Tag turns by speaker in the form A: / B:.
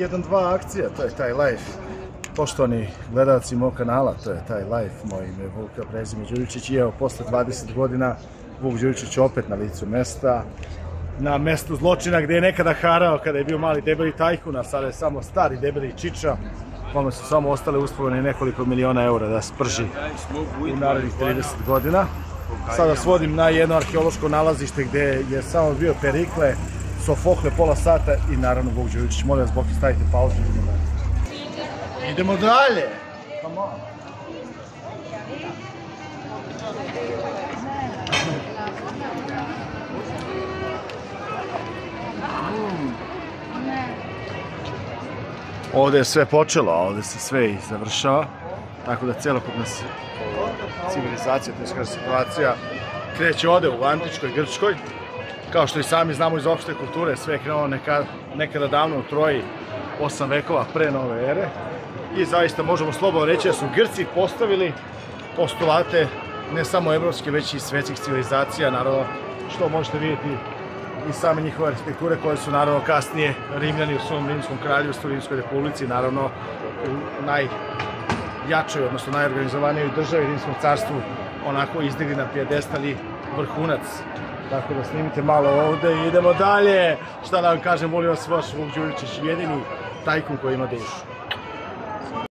A: 1-2 akcija, to je taj live. Poštovani gledalci mog kanala, to je taj live, moj ime je Vuka Prezime Đuričić i evo, posle 20 godina Vuk Đuričić opet na licu mesta, na mestu zločina gde je nekada harao kada je bio mali debeli tajkun, a sada je samo stari debeli čiča, kome su samo ostale uspomene nekoliko miliona eura da sprži u narednih 30 godina. Sada svodim na jedno arheološko nalazište gde je samo bio Perikle, Sofokle pola sata i naravno Vuk Đuričić. Molim vas, Boki, stavite pauzu. Idemo dalje. Idemo dalje! Come on. Ovde je sve počelo, a ovde se sve i završava. Tako da celokupna civilizacija, to je situacija, kreće ode u antičkoj Grčkoj. Kao što i sami znamo iz opšte kulture, sve je krenulo neka, nekada davno u Troji, osam vekova pre nove ere. I zaista možemo slobodno reći da su Grci postavili postulate ne samo evropske, već i svetskih civilizacija, naravno, što možete vidjeti i same njihove arhitekture koje su naravno kasnije Rimljani u svom rimskom kraljevstvu, rimskoj republici, naravno u najjačoj, odnosno najorganizovanijoj državi, rimskom carstvu, onako izdigli na pjedestali vrhunac. Tako da snimite malo ovde i idemo dalje. Šta da vam kažem, molim vas, vaš Vuk Đuričić, jedini tajkun koji ima dušu.